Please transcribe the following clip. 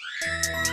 you